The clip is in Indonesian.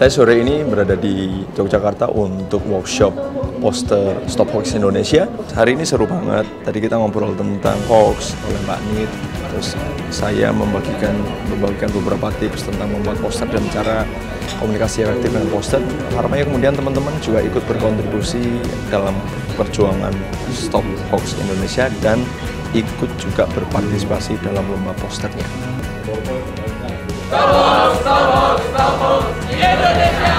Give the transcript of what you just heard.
Saya sore ini berada di Yogyakarta untuk workshop poster Stop Hoax Indonesia. Hari ini seru banget. Tadi kita ngobrol tentang hoax oleh Mbak Nit. Terus saya membagikan membagikan beberapa tips tentang membuat poster dan cara komunikasi efektif dengan poster. Harapannya kemudian teman-teman juga ikut berkontribusi dalam perjuangan Stop Hoax Indonesia dan ikut juga berpartisipasi dalam lomba posternya. Hoax,